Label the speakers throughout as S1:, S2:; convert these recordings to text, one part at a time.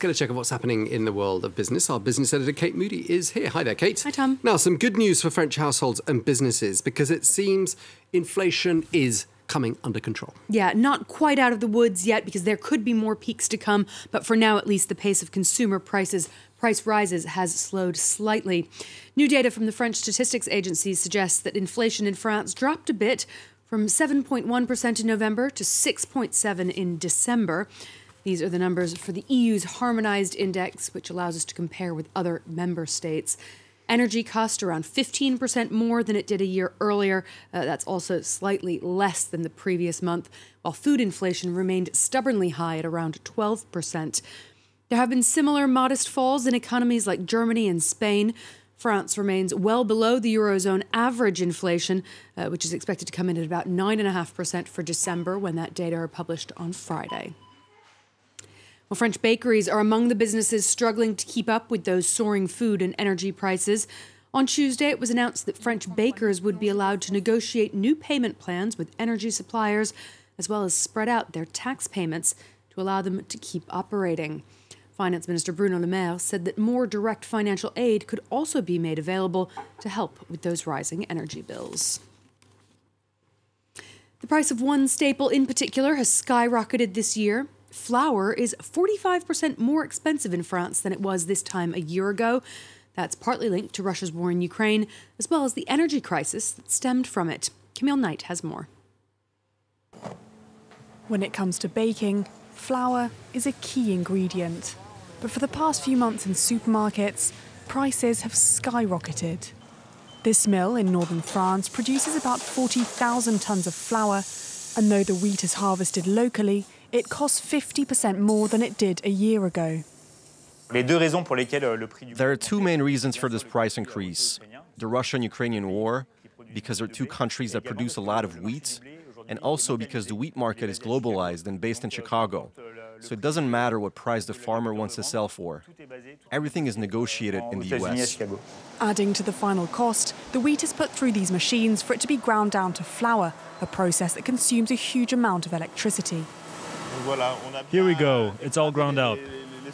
S1: get a check of what's happening in the world of business. Our business editor, Kate Moody, is here. Hi there, Kate.
S2: Hi, Tom.
S1: Now, some good news for French households and businesses because it seems inflation is coming under control.
S2: Yeah, not quite out of the woods yet because there could be more peaks to come, but for now at least the pace of consumer prices price rises has slowed slightly. New data from the French statistics agency suggests that inflation in France dropped a bit from 7.1% in November to 6.7 in December. These are the numbers for the EU's harmonized index, which allows us to compare with other member states. Energy cost around 15% more than it did a year earlier. Uh, that's also slightly less than the previous month, while food inflation remained stubbornly high at around 12%. There have been similar modest falls in economies like Germany and Spain. France remains well below the Eurozone average inflation, uh, which is expected to come in at about 9.5% for December when that data are published on Friday. Well, French bakeries are among the businesses struggling to keep up with those soaring food and energy prices. On Tuesday, it was announced that French bakers would be allowed to negotiate new payment plans with energy suppliers, as well as spread out their tax payments to allow them to keep operating. Finance Minister Bruno Le Maire said that more direct financial aid could also be made available to help with those rising energy bills. The price of one staple in particular has skyrocketed this year flour is 45% more expensive in France than it was this time a year ago. That's partly linked to Russia's war in Ukraine, as well as the energy crisis that stemmed from it. Camille Knight has more.
S3: When it comes to baking, flour is a key ingredient. But for the past few months in supermarkets, prices have skyrocketed. This mill in northern France produces about 40,000 tonnes of flour, and though the wheat is harvested locally, it costs 50% more than it did a year ago.
S4: There are two main reasons for this price increase the Russian Ukrainian war, because they're two countries that produce a lot of wheat, and also because the wheat market is globalized and based in Chicago. So it doesn't matter what price the farmer wants to sell for. Everything is negotiated in the US.
S3: Adding to the final cost, the wheat is put through these machines for it to be ground down to flour, a process that consumes a huge amount of electricity.
S5: Here we go, it's all ground up.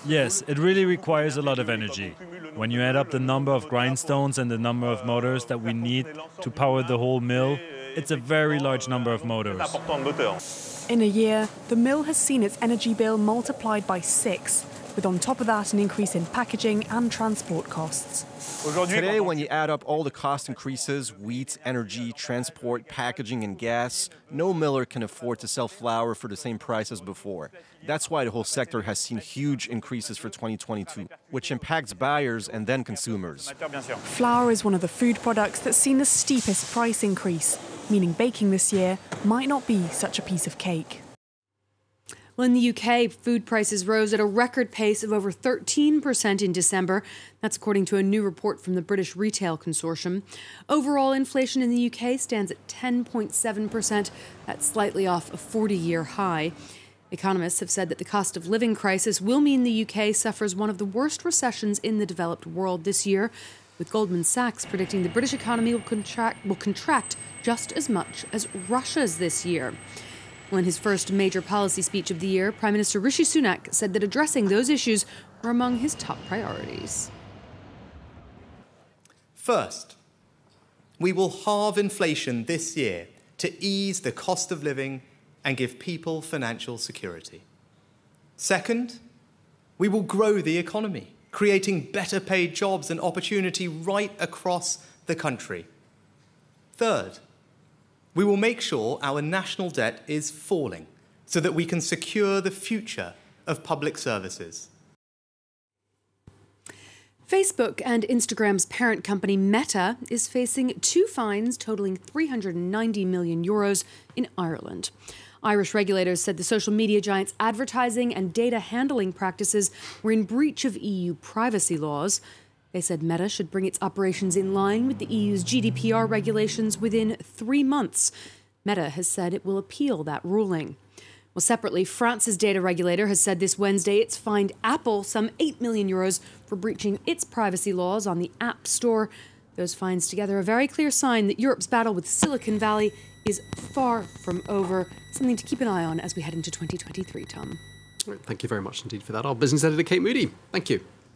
S5: Yes, it really requires a lot of energy. When you add up the number of grindstones and the number of motors that we need to power the whole mill, it's a very large number of motors.
S3: In a year, the mill has seen its energy bill multiplied by six, with on top of that an increase in packaging and transport costs.
S4: Today, when you add up all the cost increases wheat, energy, transport, packaging, and gas no miller can afford to sell flour for the same price as before. That's why the whole sector has seen huge increases for 2022, which impacts buyers and then consumers.
S3: Flour is one of the food products that's seen the steepest price increase, meaning baking this year might not be such a piece of cake.
S2: Well, in the UK, food prices rose at a record pace of over 13% in December. That's according to a new report from the British Retail Consortium. Overall inflation in the UK stands at 10.7%. That's slightly off a 40 year high. Economists have said that the cost of living crisis will mean the UK suffers one of the worst recessions in the developed world this year, with Goldman Sachs predicting the British economy will contract, will contract just as much as Russia's this year. In his first major policy speech of the year, Prime Minister Rishi Sunak said that addressing those issues were among his top priorities.
S6: First, we will halve inflation this year to ease the cost of living and give people financial security. Second, we will grow the economy, creating better paid jobs and opportunity right across the country. Third, we will make sure our national debt is falling so that we can secure the future of public services.
S2: Facebook and Instagram's parent company Meta is facing two fines totaling 390 million euros in Ireland. Irish regulators said the social media giant's advertising and data handling practices were in breach of EU privacy laws. They said Meta should bring its operations in line with the EU's GDPR regulations within three months. Meta has said it will appeal that ruling. Well, separately, France's data regulator has said this Wednesday it's fined Apple some 8 million euros for breaching its privacy laws on the App Store. Those fines together a very clear sign that Europe's battle with Silicon Valley is far from over. Something to keep an eye on as we head into 2023, Tom.
S1: Thank you very much indeed for that. Our business editor, Kate Moody. Thank you.